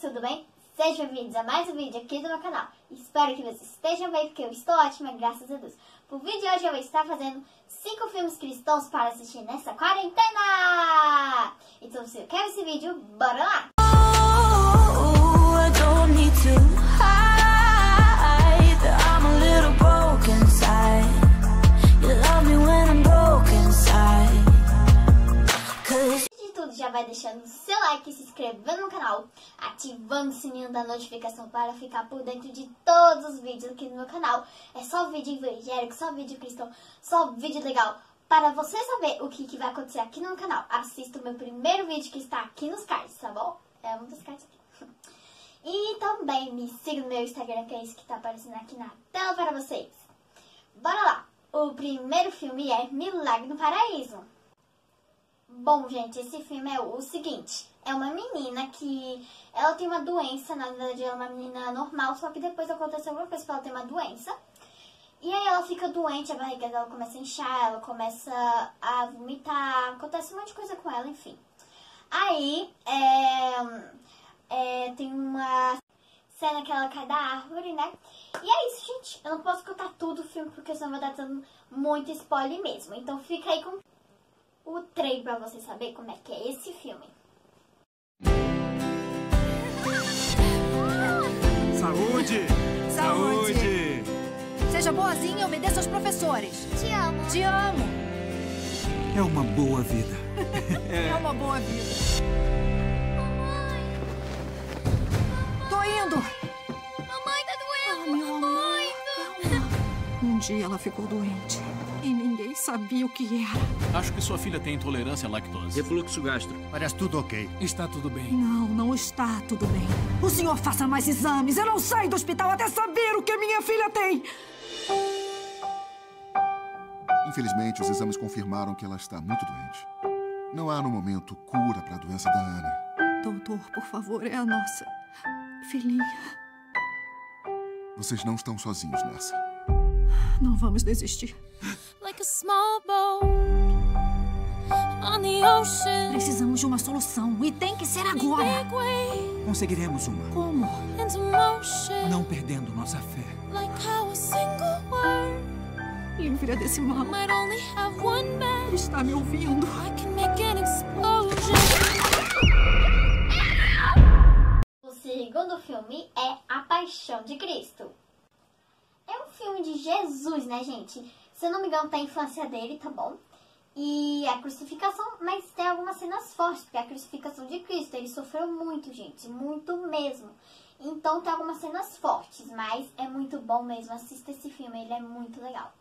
tudo bem? Sejam bem-vindos a mais um vídeo aqui do meu canal. Espero que vocês estejam bem, porque eu estou ótima, graças a Deus. Pro vídeo de hoje eu vou estar fazendo 5 filmes cristãos para assistir nessa quarentena! Então se você quer esse vídeo, bora lá! Oh, I don't vai deixando seu like, se inscrevendo no canal, ativando o sininho da notificação para ficar por dentro de todos os vídeos aqui no meu canal. É só vídeo evangélico, só vídeo cristão, só vídeo legal. Para você saber o que, que vai acontecer aqui no meu canal, assista o meu primeiro vídeo que está aqui nos cards, tá bom? É um dos cards aqui. E também me siga no meu Instagram, que é esse que está aparecendo aqui na tela para vocês. Bora lá! O primeiro filme é Milagre no Paraíso. Bom, gente, esse filme é o seguinte. É uma menina que ela tem uma doença, na verdade ela é uma menina normal, só que depois acontece alguma coisa pra ela ter uma doença. E aí ela fica doente, a barriga dela começa a inchar, ela começa a vomitar, acontece um monte de coisa com ela, enfim. Aí, é, é, tem uma cena que ela cai da árvore, né? E é isso, gente. Eu não posso contar tudo o filme, porque senão vai dar dando muito spoiler mesmo. Então fica aí com o trailer pra você saber como é que é esse filme. Saúde! Saúde! Seja boazinha e obedeça aos professores. Te amo. Te amo. É uma boa vida. É uma boa vida. Tô indo. Mamãe tá doendo, Ah, meu amor, muito. Um dia ela ficou doente sabia o que era. Acho que sua filha tem intolerância à lactose. Refluxo gastro. Parece tudo ok. Está tudo bem. Não, não está tudo bem. O senhor faça mais exames. Eu não saio do hospital até saber o que a minha filha tem. Infelizmente, os exames confirmaram que ela está muito doente. Não há no momento cura para a doença da Ana. Doutor, por favor, é a nossa filhinha. Vocês não estão sozinhos nessa. Não vamos desistir. Small boat on the ocean. Precisamos de uma solução e tem que ser agora. Conseguiremos uma. Como? Não perdendo nossa fé. Like how a single word Livre-a desse mal. might only have one man. Está me ouvindo? I can make an explosion. O segundo filme é A Paixão de Cristo. É um filme de Jesus, né, gente? Se eu não me engano, tem a infância dele, tá bom? E a crucificação, mas tem algumas cenas fortes, porque a crucificação de Cristo, ele sofreu muito, gente, muito mesmo. Então tem algumas cenas fortes, mas é muito bom mesmo. Assista esse filme, ele é muito legal.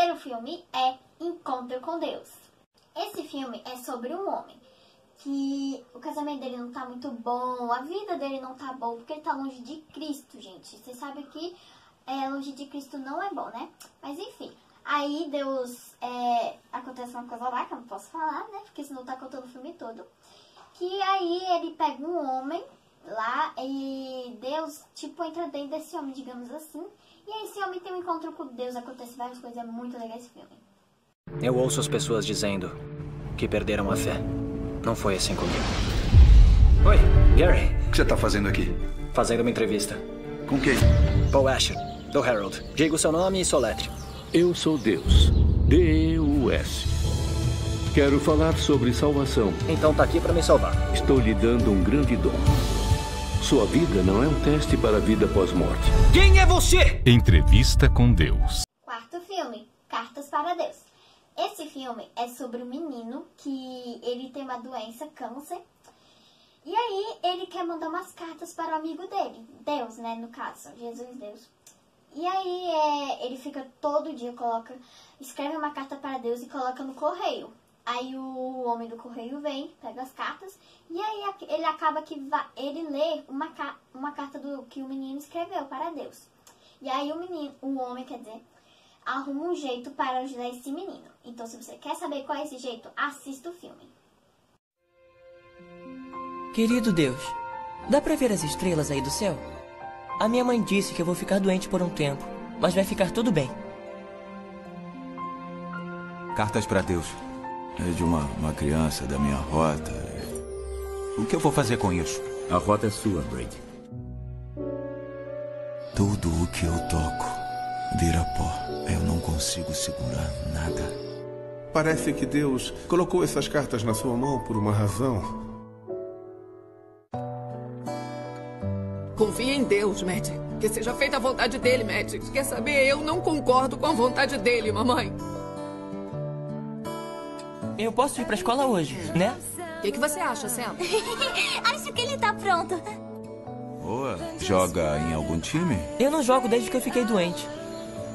Terceiro filme é Encontro com Deus. Esse filme é sobre um homem que o casamento dele não tá muito bom, a vida dele não tá bom, porque ele tá longe de Cristo, gente. Você sabe que é, longe de Cristo não é bom, né? Mas enfim, Aí Deus. É, acontece uma coisa lá que eu não posso falar, né? Porque senão tá contando o filme todo. Que aí ele pega um homem lá e Deus, tipo, entra dentro desse homem, digamos assim. E aí esse homem tem um encontro com Deus, acontece várias coisas, é muito legal esse filme. Eu ouço as pessoas dizendo que perderam a fé. Não foi assim comigo. Oi, Gary. O que você tá fazendo aqui? Fazendo uma entrevista. Com quem? Paul Asher, do Herald. Diga o seu nome e soletre. Eu sou Deus. D-E-U-S. Quero falar sobre salvação. Então tá aqui pra me salvar. Estou lhe dando um grande dom. Sua vida não é um teste para a vida pós-morte. Quem é você? Entrevista com Deus. Quarto filme, Cartas para Deus. Esse filme é sobre um menino que ele tem uma doença, câncer. E aí ele quer mandar umas cartas para o amigo dele, Deus, né, no caso, Jesus Deus. E aí é, ele fica todo dia, coloca, escreve uma carta para Deus e coloca no correio. Aí o homem do correio vem, pega as cartas, e aí ele acaba que va- ele lê uma, ca- uma carta do que o menino escreveu para Deus. E aí o menino, o homem, quer dizer, arruma um jeito para ajudar esse menino. Então, se você quer saber qual é esse jeito, assista o filme. Querido Deus, dá pra ver as estrelas aí do céu? A minha mãe disse que eu vou ficar doente por um tempo, mas vai ficar tudo bem. Cartas para Deus. É de uma, uma criança da minha rota. O que eu vou fazer com isso? A rota é sua, Brady. Tudo o que eu toco vira pó. Eu não consigo segurar nada. Parece que Deus colocou essas cartas na sua mão por uma razão. Confie em Deus, Matt. Que seja feita a vontade dele, Matt. Quer saber? Eu não concordo com a vontade dele, mamãe. Eu posso ir pra escola hoje, né? O que, que você acha, Sam? Acho que ele tá pronto. Boa. Joga em algum time? Eu não jogo desde que eu fiquei doente.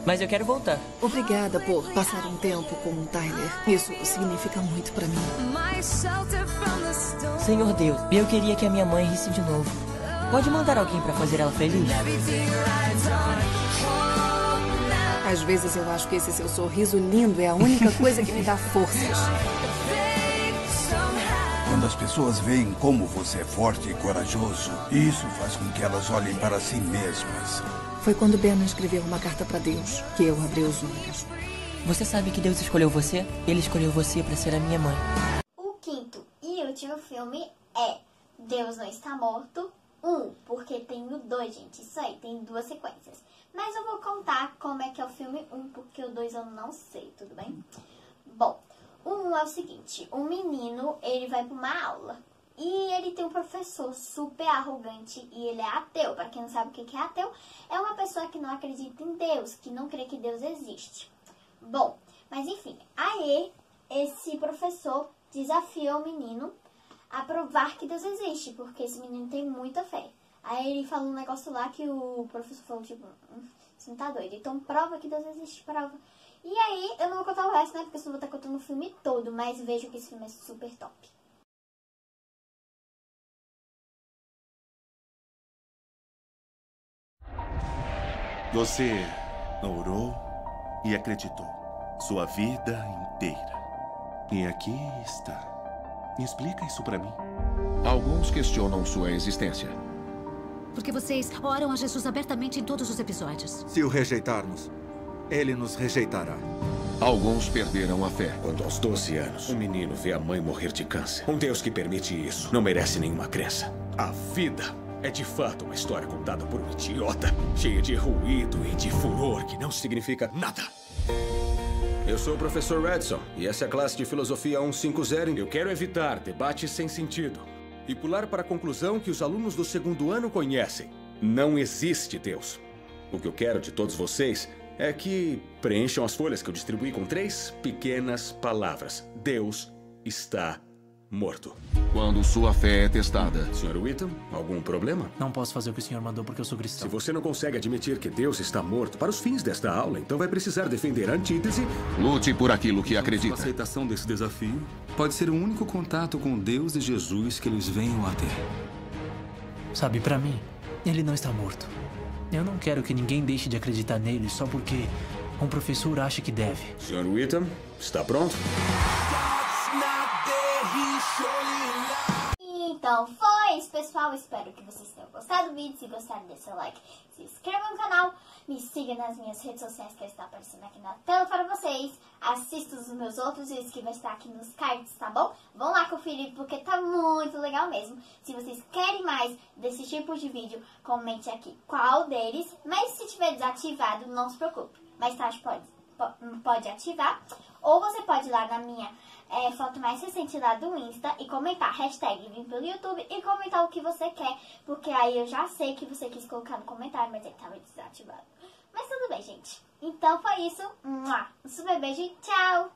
Mas eu quero voltar. Obrigada por passar um tempo com o Tyler. Isso significa muito pra mim. Senhor Deus, eu queria que a minha mãe risse de novo. Pode mandar alguém pra fazer ela feliz? Às vezes eu acho que esse seu sorriso lindo é a única coisa que me dá forças. Quando as pessoas veem como você é forte e corajoso, isso faz com que elas olhem para si mesmas. Foi quando Ben escreveu uma carta pra Deus que eu abri os olhos. Você sabe que Deus escolheu você? Ele escolheu você pra ser a minha mãe. O quinto e último filme é Deus Não Está Morto. Um, porque tem o dois, gente. Isso aí, tem duas sequências. Mas eu vou contar como é que é o filme 1, um, porque o 2 eu não sei, tudo bem? Bom, o 1 um é o seguinte, um menino, ele vai para uma aula e ele tem um professor super arrogante e ele é ateu. Para quem não sabe o que é ateu, é uma pessoa que não acredita em Deus, que não crê que Deus existe. Bom, mas enfim, aí esse professor desafia o menino a provar que Deus existe, porque esse menino tem muita fé. Aí ele falou um negócio lá que o professor falou, tipo, hum, você não tá doido. Então prova que Deus existe, prova. E aí, eu não vou contar o resto, né? Porque senão eu vou estar contando o filme todo, mas vejo que esse filme é super top. Você orou e acreditou sua vida inteira. E aqui está. Me explica isso pra mim. Alguns questionam sua existência. Porque vocês oram a Jesus abertamente em todos os episódios. Se o rejeitarmos, ele nos rejeitará. Alguns perderam a fé. Quando aos 12 anos, um menino vê a mãe morrer de câncer. Um Deus que permite isso não merece nenhuma crença. A vida é de fato uma história contada por um idiota, cheia de ruído e de furor que não significa nada. Eu sou o professor Redson e essa é a classe de filosofia 150. Eu quero evitar debates sem sentido e pular para a conclusão que os alunos do segundo ano conhecem. Não existe Deus. O que eu quero de todos vocês é que preencham as folhas que eu distribuí com três pequenas palavras. Deus está morto. Quando sua fé é testada. Sr. Whitton, algum problema? Não posso fazer o que o senhor mandou porque eu sou cristão. Se você não consegue admitir que Deus está morto para os fins desta aula, então vai precisar defender a antítese. Lute por aquilo que acredita. A aceitação desse desafio pode ser o único contato com Deus e Jesus que eles venham a ter. Sabe, para mim, ele não está morto. Eu não quero que ninguém deixe de acreditar nele só porque Um professor acha que deve. Sr. Witham, está pronto? Então foi isso, pessoal. Espero que vocês tenham gostado do vídeo. Se gostaram, deixe seu like, se inscreva no canal, me siga nas minhas redes sociais que está aparecendo aqui na tela para vocês. Assista os meus outros vídeos que vai estar aqui nos cards, tá bom? Vão lá conferir porque tá muito legal mesmo. Se vocês querem mais desse tipo de vídeo, comente aqui qual deles. Mas se tiver desativado, não se preocupe. Mais tarde pode, pode ativar. Ou você pode ir lá na minha é, foto mais recente lá do Insta e comentar hashtag vim pelo YouTube e comentar o que você quer, porque aí eu já sei que você quis colocar no comentário, mas ele tava desativado. Mas tudo bem, gente. Então foi isso. Um super beijo e tchau!